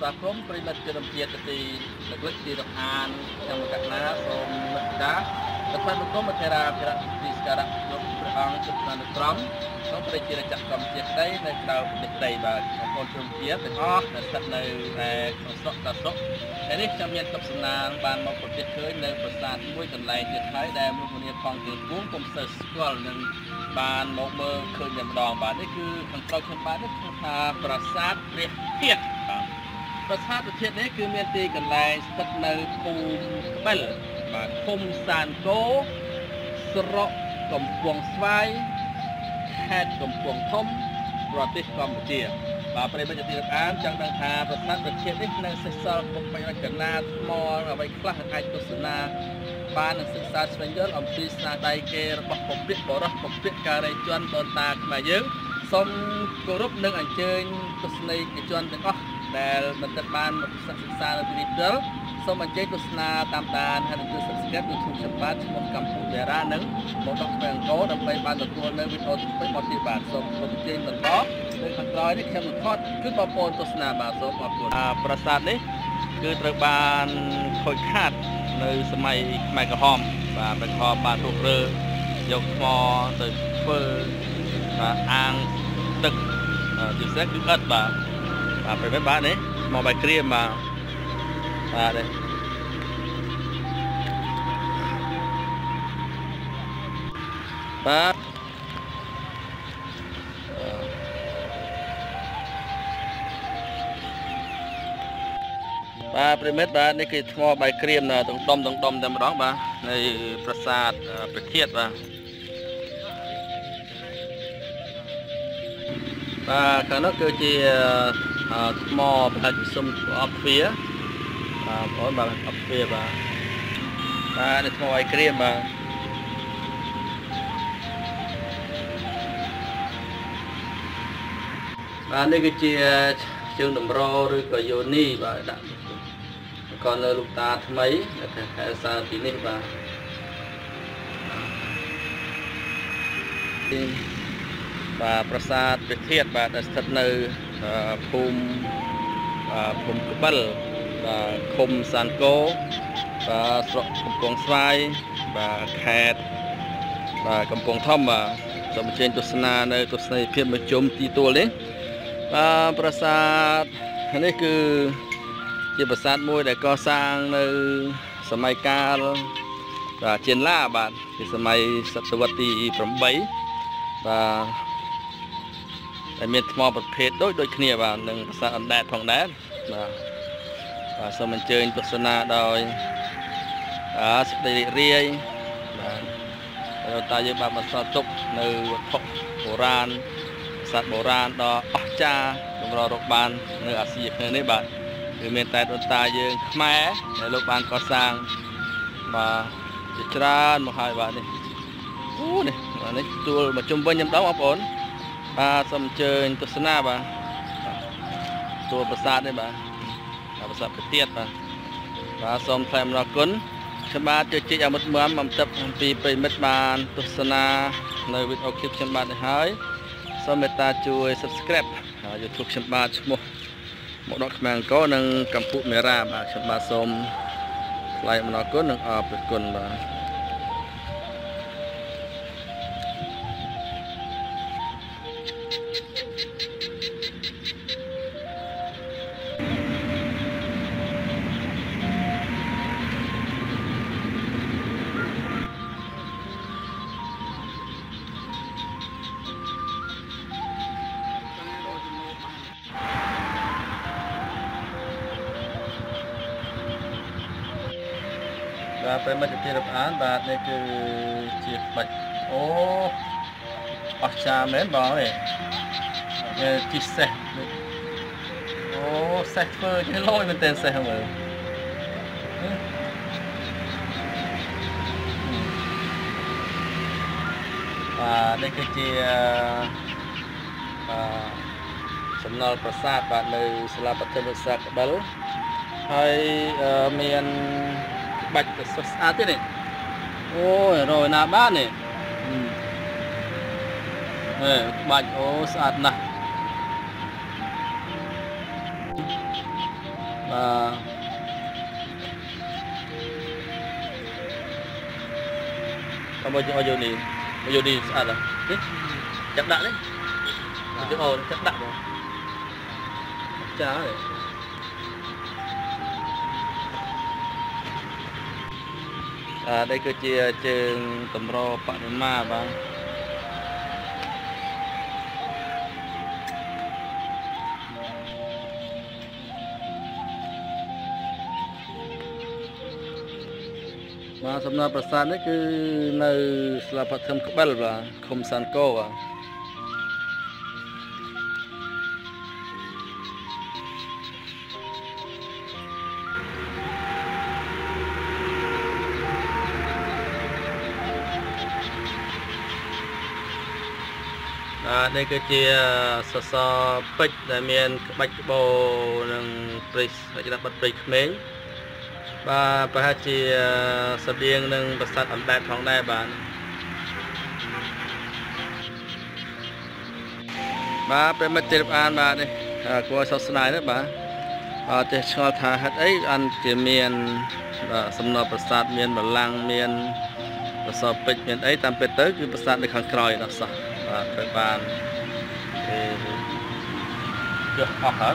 ស្វាគមន៍ប្រិមិត្តជនជាតិទីលក្ខទីរអានខ្ញុំកណ្ណាសូមមេត្តាទឹកបានគុំអធិរាភិរៈទីស្ការៈលោកព្រះអង្គជំនានុក្រមក្នុងព្រះជារចក្រមជាក្តីនៅក្រៅប្រទេសដីបាទបងប្អូនជនជាតិទាំងអស់ដែលស្ថិតនៅក្នុងស្រុកតាស្រុកហើយនេះខ្ញុំមានទុកសំណាងបានមកប្រទេសឃើញនៅប្រាសាទមួយកន្លែងទៀតហើយដែលមនុស្សនាផងទាំងពួងពុំសូវស្គាល់នឹងបានមកមើលឃើញតែម្ដងបាទនេះគឺខាងក្រោយខ្ញុំបាទនេះគឺថាប្រាសាទព្រះធាតុ បាទប្រាសាទព្រះធាតុនេះគឺមានទីកន្លែងស្ថិតនៅភូមិក្បិលបាទភូមិសានគោស្រុកកំពង់ស្វាយខេត្តកំពង់ធំប្រទេសកម្ពុជាបាទប្រិយមិត្តទីអានចង់ដឹងថាប្រាសាទព្រះធាតុនេះនៅសេសសល់ពុកបីរចនាថ្មអ្វីខ្លះអាចទស្សនាបាននឹងសិក្សាស្វែងយល់អំពីស្នាដៃគេរបស់ពពាកបរោះពពាកការីជនដូនតាខ្មែរយើងសូមគោរពនិងអញ្ជើញទស្សនិកជនទាំងអស់ ដែលមិនទាន់បានមកសិក្សានៅទីនេះផ្ទាល់សូមអញ្ជើញទស្សនាតាមដានហើយនឹងជួយ Subscribe YouTube ខ្ញុំបាទឈ្មោះកម្ពុជាតារានឹងមកដល់ស្វែងរកដើម្បីបានទទួលនៅវីដេអូថ្មីៗមកទៀតបាទសូមអញ្ជើញបន្តនៅខាងក្រោយនេះខ្ញុំនឹងថតគឺបងប្អូនទស្សនាបាទសូមអរគុណអាប្រាសាទនេះគឺត្រូវបានខូចខាតនៅសម័យខ្មែរក្រហមបាទព្រះខមបានរុះរើយកថ្មទៅធ្វើបាទអាងទឹកជាពិសេសគឺឥដ្ឋបាទ បាទប្រិយបាទនេះថ្មបាយក្រៀមបាទបាទនេះបាទបាទប្រិមិត្តបាទនេះគឺថ្មបាយក្រៀមទាំងដុំទាំងដុំតែម្ដងបាទនៃប្រាសាទព្រះធាតុបាទបាទខាងនោះគឺជា ថ្មប្រហែលសុំអបទ្វាបាទបងប្អូនបាទអបទ្វាបាទបាទនេះថ្មបាយក្រៀមបាទបាទនេះគឺជាជើងតម្រឬក៏យោនីបាទដាក់ក៏នៅលោកតាថ្មីតែខែសាទីនេះបាទបាទប្រាសាទព្រះធាតុបាទដែលស្ថិតនៅ ភូមិភូមិក្បិលបាទឃុំសានកោបាទស្រុកកំពង់ស្វាយបាទខេត្តបាទកំពង់ធំបាទសូមអញ្ជើញទស្សនានៅទស្សនីយភាពមជ្ឈមទីទួលនេះបាទប្រាសាទនេះគឺជាប្រាសាទមួយដែលកសាងនៅសម័យកាលបាទជៀនឡាបាទពីសម័យសតវត្សទី8បាទ ដែលមានថ្មប្រភេទដូចដូចគ្នាបាទនឹងប្រាសាទអណ្ដែតផងដែរបាទបាទសូមអញ្ជើញទស្សនាដោយបាទសេចក្តីរីករាយបាទតើយើងបានបន្សល់ទុកនៅវត្ថុបុរាណសត្វបុរាណដ៏អស្ចារ្យតម្ររកបាននៅអាស៊ីអាគ្នេយ៍នេះបាទគឺមានតែដូនតាយើងខ្មែរដែលលោកបានកសាងបាទជាច្រើនមកហើយបាទនេះអូនេះបាទនេះទួលមកជុំវិញខ្ញុំដងបងប្អូន បាទសូមអញ្ជើញទស្សនាបាទទួលប្រាសាទនេះបាទប្រាសាទប្រទៀតបាទបាទសូមថ្លែងអំណរគុណខ្ញុំបាទជជែកអាមិតមមអំទឹកអំពីប្រិមិត្តបានទស្សនានៅវីដេអូឃ្លីបខ្ញុំបាទនេះហើយសូមមេត្តាជួយ Subscribe YouTube ខ្ញុំបាទឈ្មោះមកដកខ្មែរអង្គរនិងកម្ពុជាមេរ៉ាបាទខ្ញុំបាទសូមថ្លែងអំណរគុណនិងអរគុណបាទ បាទប្រិមិត្តជារាប់អានបាទនេះគឺជាក្បាច់អូអស្ចារ្យមែនបងនេះជីសេះអូសេះធ្វើជាលយមែនតើសេះមើលបាទនេះគឺជាអឺសំណល់ប្រាសាទបាទនៅសាលាបឋមវិសាក្បិលហើយមាន បាច់ទៅស្អាតទៀតនេះអូយរយណាបាននេះអេបាច់អូស្អាតណាស់បបាទតាមមកយកយកនេះមកយកនេះស្អាតហើយនេះចាប់ដាក់នេះយកអូនចាប់ដាក់បងចាហើយ អា đây គឺជាជើងតម្របរិមាបាទបាទសំណល់ប្រាសាទនេះគឺនៅស្លាបផាត់ធំក្បិលបាទឃុំសានកោបាទ នេះគឺជាសសរពេជ្រដែលមានក្បាច់ក្បូរនិងព្រៃរចនាប័ទ្មព្រៃក្មេងបាទប្រហែលជាស្តៀងនឹងប្រាសាទអណ្ដែតផងដែរបាទបាទប្រិមិត្តទីរអានបាទនេះគួរសោកស្ដាយណាស់បាទអត់ទេឆ្ងល់ថាហេតុអីអានជាមានបាទសំណល់ប្រាសាទមានបលាំងមានប្រាសាទពេជ្រមានអីតាមពិតទៅគឺប្រាសាទនៅខាងក្រោយដល់សោះ បាទត្រូវបានគេចុះអស់ហើយ